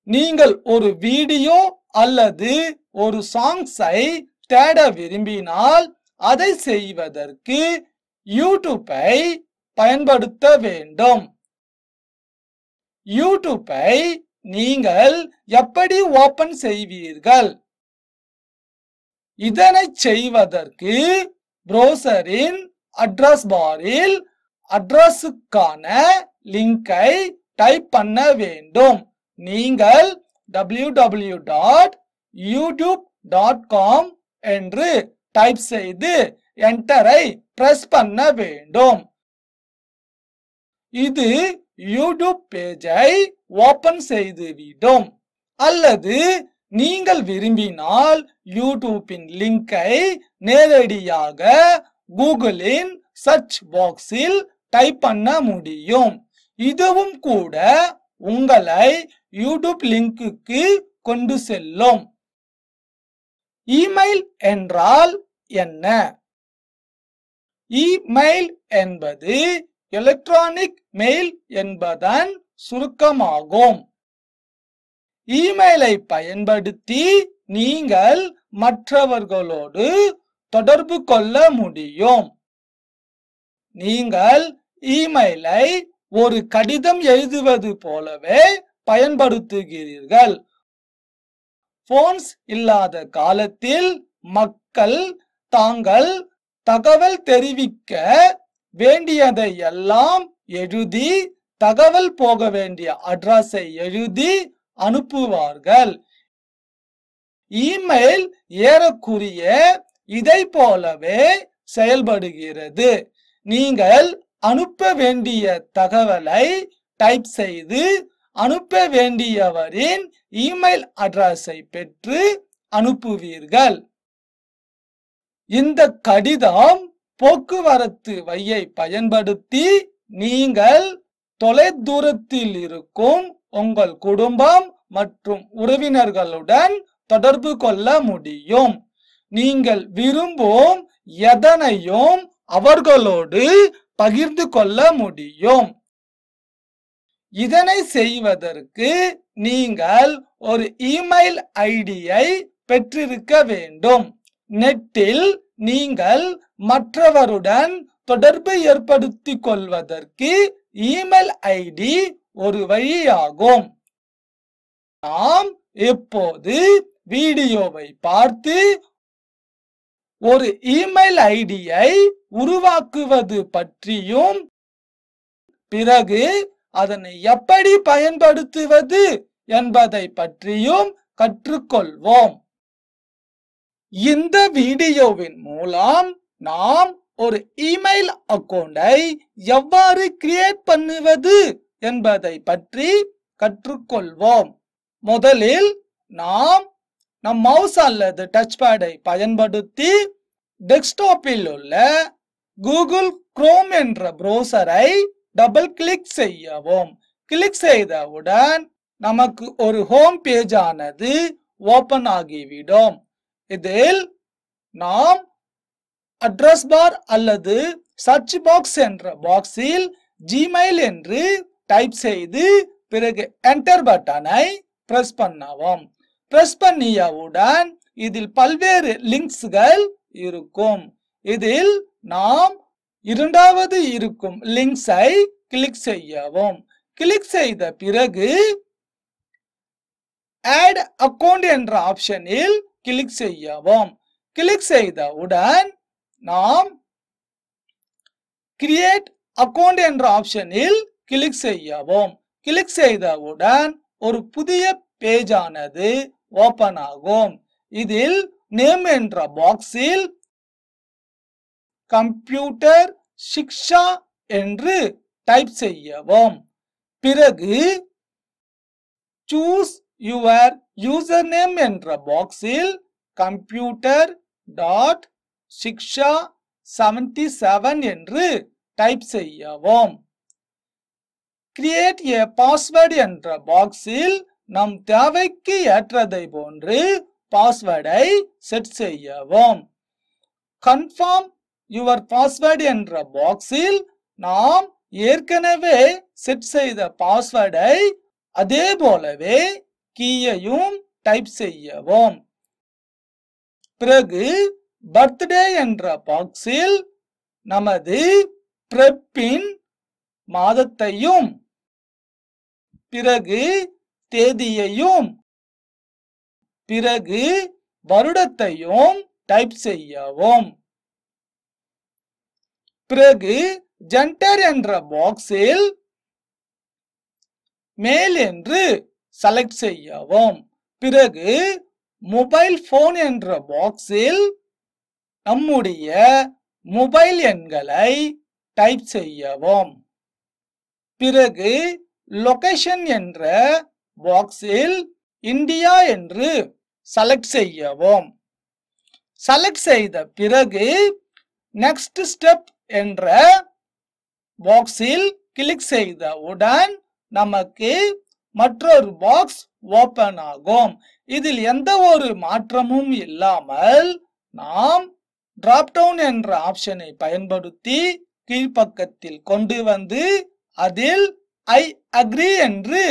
நீங்கள் ஒரு வீடியோ அல்லது ஒரு சாங்ஸை தேட விரும்பினால் அதை செய்வதற்கு யூடியூப்பை பயன்படுத்த வேண்டும். யூடியூப்பை நீங்கள் எப்படி ஓபன் செய்வீர்கள்? இதனை செய்வதற்கு ப்ரௌசரின் அட்ரஸ் பாரில் அட்ரஸுக்கான லிங்கை டைப் பண்ண வேண்டும். நீங்கள் W W dot YouTube dot com என்று டைப் செய்து என்டரை பிரஸ் பண்ண வேண்டும். இது யூடியூப் பேஜை ஓபன் செய்துவிடும் அல்லது நீங்கள் விரும்பினால் யூடியூப்பின் லிங்கை நேரடியாக கூகுளின் சர்ச் பாக்ஸில் டைப் பண்ண முடியும். இதுவும் கூட உங்களை யூடியூப் லிங்குக்கு கொண்டு செல்லும். இமெயில் என்றால் என்ன? இமெயில் என்பது எலக்ட்ரானிக் மெயில் என்பதன் சுருக்கமாகும். இமெயிலை பயன்படுத்தி நீங்கள் மற்றவர்களோடு தொடர்பு கொள்ள முடியும். நீங்கள் இமெயிலை ஒரு கடிதம் எழுதுவது போலவே பயன்படுத்துகிறீர்கள். போன்ஸ் இல்லாத காலத்தில் மக்கள் தாங்கள் தகவல் தெரிவிக்க வேண்டியதை எல்லாம் எழுதி தகவல் போக வேண்டிய அட்ரஸை எழுதி அனுப்புவார்கள். இமெயில் ஏறக்குரிய இதை போலவே செயல்படுகிறது. நீங்கள் அனுப்ப வேண்டிய தகவலை டைப் செய்து அனுப்ப வேண்டியவரின் இமெயில் அட்ரஸை பெற்று அனுப்புவீர்கள். இந்த கடிதம் போக்குவரத்து வையை பயன்படுத்தி நீங்கள் தொலைதூரத்தில் இருக்கும் உங்கள் குடும்பம் மற்றும் உறவினர்களுடன் தொடர்பு கொள்ள முடியும். நீங்கள் விரும்பும் எதனையும் அவர்களோடு பகிர்ந்து கொள்ள முடியும். இதனை செய்வதற்கு நீங்கள் ஒரு இமெயில் ஐடியை பெற்றிருக்க வேண்டும். நெட்டில் நீங்கள் மற்றவருடன் தொடர்பு ஏற்படுத்திக் கொள்வதற்கு இமெயில் ஐடி ஒரு வழியாகும். நாம் இப்போது வீடியோவை பார்த்து ஒரு இமெயில் ஐடியை உருவாக்குவது பற்றியும் பிறகு அதனை எப்படி பயன்படுத்துவது என்பதை பற்றியும் கற்றுக்கொள்வோம். இந்த வீடியோவின் மூலம் நாம் ஒரு இமெயில் அக்கௌண்டை எவ்வாறு கிரியேட் பண்ணுவது என்பதை பற்றி கற்றுக்கொள்வோம். முதலில் நாம் நம் மவுஸ் அல்லது டச் பேடை பயன்படுத்தி டெஸ்க்டாப்பில் உள்ள கூகுள் குரோம் என்ற ப்ரௌசரை டபுள் கிளிக் செய்யவும். கிளிக் செய்தவுடன் நமக்கு ஒரு ஹோம் பேஜ் ஆனது ஓபன் ஆகிவிடும். இதில் நாம் அட்ரஸ் பார் அல்லது சர்ச் பாக்ஸ் என்ற பாக்ஸில் ஜிமெயில் என்று டைப் செய்து பிறகு என்டர் பட்டனை பிரஸ் பண்ணவும். பிரஸ் பண்ணியவுடன் இதில் பல்வேறு லிங்க்ஸ்கள் இருக்கும். இதில் நாம் இரண்டாவது இருக்கும் லிங்க்ஸை கிளிக் செய்யவும். கிளிக் செய்த பிறகு ஆட் அக்கவுண்ட் என்ற ஆப்ஷனில் கிளிக் செய்யவும். கிளிக் செய்தவுடன் நாம் கிரியேட் அக்கௌண்ட் என்ற ஆப்ஷனில் கிளிக் செய்யவும். கிளிக் செய்தவுடன் ஒரு புதிய பேஜ் ஆனது ஓபன் ஆகும். இதில் நேம் என்ற பாக்ஸில் கம்ப்யூட்டர் சிக்ஷா என்று டைப் செய்யவும். பிறகு சூஸ் யுவர் யூசர் நேம் என்ற பாக்ஸில் computer dot Shiksha seventy seven என்று டைப் செய்யவும். கிரியேட் ஏ பாஸ்வேர்டு என்ற பாக்ஸில் நம் தேவைக்கு ஏற்றதை போன்று பாஸ்வேர்டை செட் செய்யவும். கன்ஃபார்ம் யுவர் பாஸ்வேர்டு என்ற பாக்ஸில் நாம் ஏற்கனவே செட் செய்த பாஸ்வேர்டை அதே போலவே கீயையும் டைப் செய்யவும். பிறகு பர்த்டே என்ற பாக்ஸில் நமது பிறப்பின் மாதத்தையும். பிறகு தேதியையும் பிறகு வருடத்தையும் டைப் செய்யவும். பிறகு ஜென்டர் என்ற பாக்ஸில் மேல் என்று செலக்ட் செய்யவும். பிறகு மொபைல் போன் என்ற பாக்ஸில் நம்முடைய மொபைல் எண்களை டைப் செய்யவும். பிறகு லொகேஷன் என்ற பாக்ஸில் இந்தியா என்று செலக்ட் செய்யவும். செலக்ட் செய்த பிறகு நெக்ஸ்ட் ஸ்டெப் என்ற பாக்ஸில் கிளிக் செய்தவுடன் நமக்கு மற்றொரு பாக்ஸ் ஓபன் ஆகும். இதில் எந்த ஒரு மாற்றமும் இல்லாமல் நாம் டிராப் டவுன் என்ற ஆப்ஷனை பயன்படுத்தி கீழ்ப்பக்கத்தில் கொண்டு வந்து அதில் ஐ அக்ரி என்று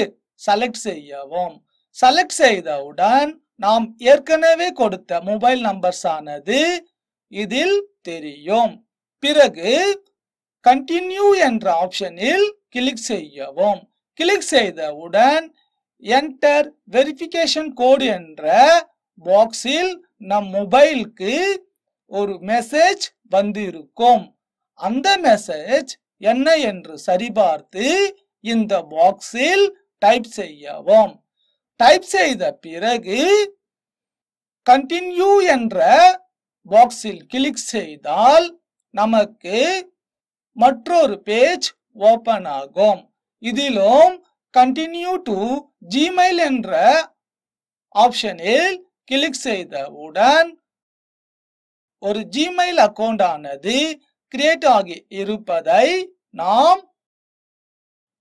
செலக்ட் செய்யவும். செலக்ட் செய்தவுடன் நாம் ஏற்கனவே கொடுத்த மொபைல் நம்பர்ஸ் ஆனது இதில் தெரியும். பிறகு கண்டினியூ என்ற ஆப்ஷனில் கிளிக் செய்யவும். கிளிக் செய்தவுடன் என்டர் வெரிஃபிகேஷன் கோடு என்ற பாக்ஸில் நம் மொபைலுக்கு ஒரு மெசேஜ் வந்திருக்கும். அந்த மெசேஜ் என்ன என்று சரிபார்த்து இந்த பாக்ஸில் டைப் செய்யவும். டைப் செய்த பிறகு கண்டினியூ என்ற பாக்ஸில் கிளிக் செய்தால் நமக்கு மற்றொரு பேஜ் ஓபன் ஆகும். இதிலும் கண்டினியூ டு ஜிமெயில் என்ற ஆப்ஷனில் கிளிக் செய்தவுடன் ஒரு ஜிமெயில் அக்கௌண்ட் ஆனது கிரியேட் ஆகி இருப்பதை நாம்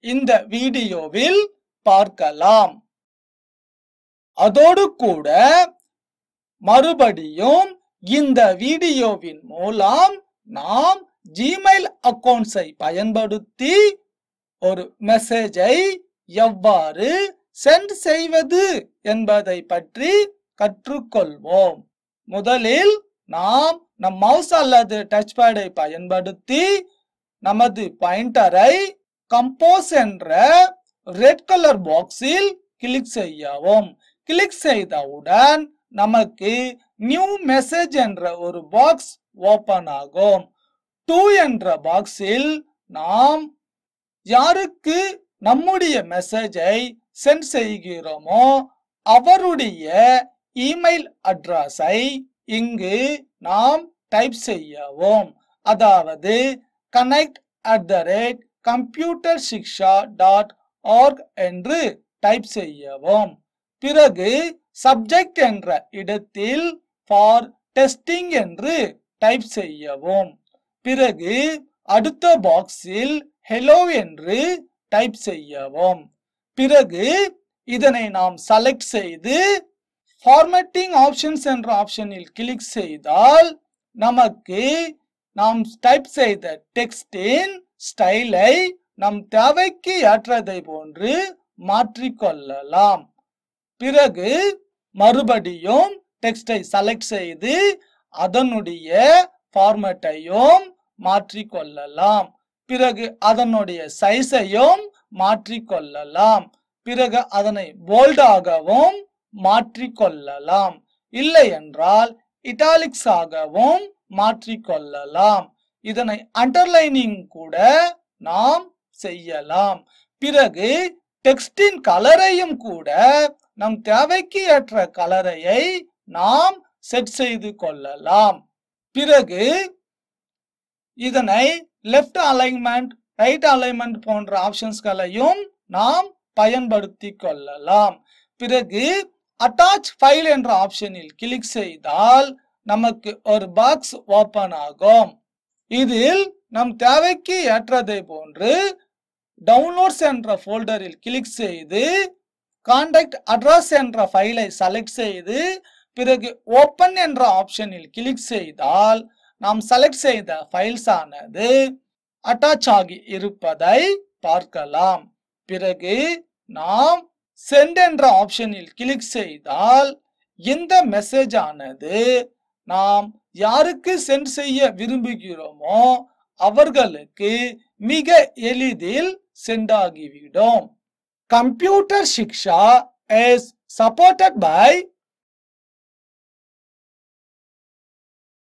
இந்த வீடியோவில் பார்க்கலாம். அதோடு கூட மறுபடியும் இந்த வீடியோவின் மூலம் நாம் ஜிமெயில் அக்கவுண்ட்ஸை பயன்படுத்தி ஒரு மெசேஜை எவ்வாறு சென்ட் செய்வது என்பதை பற்றி கற்றுக்கொள்வோம். முதலில் நாம் நம் மவுஸ் அல்லது டச் பேடை பயன்படுத்தி நமது பாயிண்டரை கம்போஸ் என்ற ரெட் கலர் பாக்ஸில் கிளிக் செய்யவும். கிளிக் செய்தவுடன் நமக்கு நியூ மெசேஜ் என்ற ஒரு பாக்ஸ் ஓபன் ஆகும். டூ என்ற பாக்ஸில் நாம் யாருக்கு நம்முடைய மெசேஜை சென்ட் செய்கிறோமோ அவருடைய இமெயில் அட்ரஸை இங்கு நாம் டைப் செய்யவும். அதாவது connect at the rate computer Shiksha dot org என்று டைப் செய்யவும். பிறகு சப்ஜெக்ட் என்ற இடத்தில் ஃபார் டெஸ்டிங் என்று டைப் செய்யவும். பிறகு அடுத்த பாக்ஸில் ஹெலோ என்று டைப் செய்யவும். பிறகு இதனை நாம் செலக்ட் செய்து ஃபார்மேட்டிங் ஆப்ஷன்ஸ் என்ற ஆப்ஷனில் கிளிக் செய்தால் நமக்கு நாம் டைப் செய்த டெக்ஸ்டின் ஸ்டைலை நம் தேவைக்கு ஏற்றதை போன்று மாற்றிக்கொள்ளலாம். பிறகு மறுபடியும் டெக்ஸ்டை செலக்ட் செய்து அதனுடைய ஃபார்மேட்டையும் மாற்றிக்கொள்ளலாம். பிறகு அதனுடைய சைஸையும் மாற்றிக்கொள்ளலாம். பிறகு அதனை போல்டாகவும் மாற்றிக்கொள்ளலாம். இல்லை என்றால் இட்டாலிக்ஸ் ஆகவும் மாற்றிக்கொள்ளலாம். இதனை அண்டர்லைனிங் கூட நாம் செய்யலாம். பிறகு டெக்ஸ்டின் கலரையும் கூட நம் தேவைக்கு ஏற்ற கலரையை நாம் செட் செய்து கொள்ளலாம். பிறகு இதனை லெஃப்ட் அலைன்மெண்ட் ரைட் அலைன்மெண்ட் போன்ற ஆப்ஷன்ஸ்களையும் நாம் பயன்படுத்தி கொள்ளலாம். பிறகு அட்டாச் ஃபைல் என்ற ஆப்ஷனில் கிளிக் செய்தால் நமக்கு ஒரு பாக்ஸ் ஓபன் ஆகும். இதில் நம் தேவைக்கு ஏற்றதை போன்று டவுன்லோட்ஸ் என்ற ஃபோல்டரில் கிளிக் செய்து கான்டாக்ட் அட்ரஸ் என்ற ஃபைலை செலக்ட் செய்து பிறகு ஓப்பன் என்ற ஆப்ஷனில் கிளிக் செய்தால் நாம் செலக்ட் செய்த ஃபைல்ஸ் ஆனது அட்டாச் ஆகி இருப்பதை பார்க்கலாம். பிறகு நாம் சென்ட் என்ற ஆப்ஷனில் கிளிக் செய்தால் இந்த மெசேஜ் ஆனது நாம் யாருக்கு சென்ட் செய்ய விரும்புகிறோமோ அவர்களுக்கு மிக எளிதில் சென்றாகிவிடும். Computer Shiksha is supported by